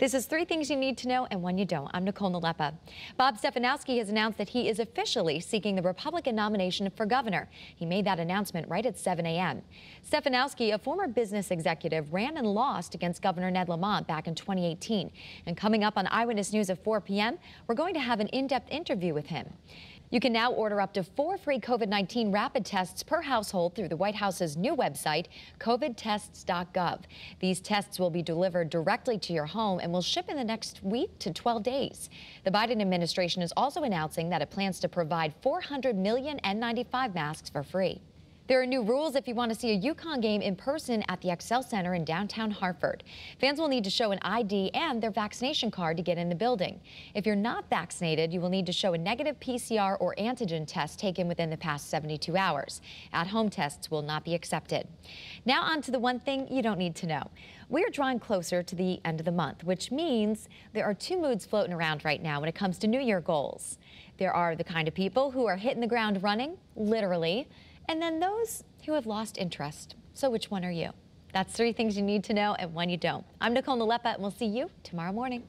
This is three things you need to know and one you don't. I'm Nicole Nalepa. Bob Stefanowski has announced that he is officially seeking the Republican nomination for governor. He made that announcement right at 7 a.m. Stefanowski, a former business executive, ran and lost against Governor Ned Lamont back in 2018. And coming up on Eyewitness News at 4 p.m., we're going to have an in-depth interview with him. You can now order up to four free COVID-19 rapid tests per household through the White House's new website, covidtests.gov. These tests will be delivered directly to your home and will ship in the next week to 12 days. The Biden administration is also announcing that it plans to provide 400 million N95 masks for free. There are new rules if you want to see a UConn game in person at the XL Center in downtown Hartford. Fans will need to show an ID and their vaccination card to get in the building. If you're not vaccinated, you will need to show a negative PCR or antigen test taken within the past 72 hours. At-home tests will not be accepted. Now on to the one thing you don't need to know. We're drawing closer to the end of the month, which means there are two moods floating around right now when it comes to New Year goals. There are the kind of people who are hitting the ground running, literally, and then those who have lost interest. So which one are you? That's three things you need to know and one you don't. I'm Nicole Nalepa, and we'll see you tomorrow morning.